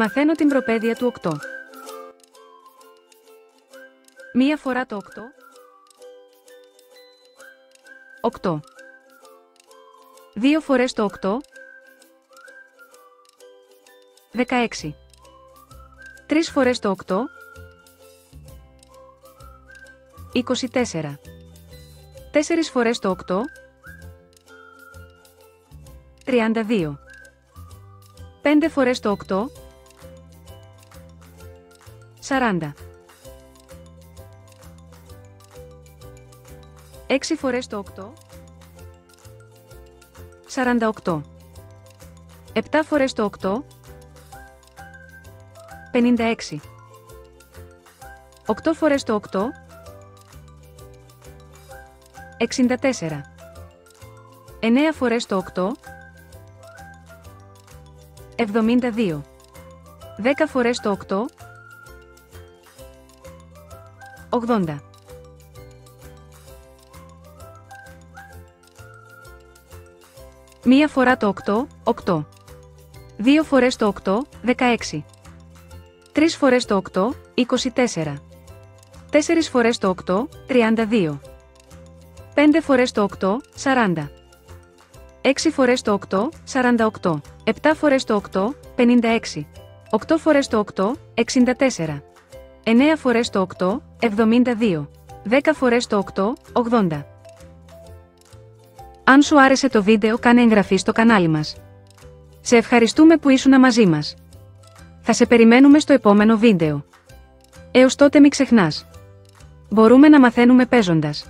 Μαθαίνω την προπαίδεια του 8. Μία φορά το 8. 8. Δύο φορές το 8. 16. Τρεις φορές το 8. 24. Τέσσερις φορές το 8. 32. Πέντε φορές το 8. 40. 6 φορές το 8. 48. 7 φορές το 8. 56. 8 φορές το 8. 64. 9 φορές το 8. 72. 10 φορές το 8. 80. Μία φορά το 8, 8. Δύο φορές το 8, 16. Τρεις φορές το 8, 24. Τέσσερις φορές το 8, 32. Πέντε φορές το 8, 40. Έξι φορές το 8, 48. Επτά φορές το 8, 56. Οκτώ φορές το 8, 64. 9 φορές το 8, 72. 10 φορές το 8, 80. Αν σου άρεσε το βίντεο κάνε εγγραφή στο κανάλι μας. Σε ευχαριστούμε που ήσουν μαζί μας. Θα σε περιμένουμε στο επόμενο βίντεο. Έως τότε μην ξεχνάς. Μπορούμε να μαθαίνουμε παίζοντας.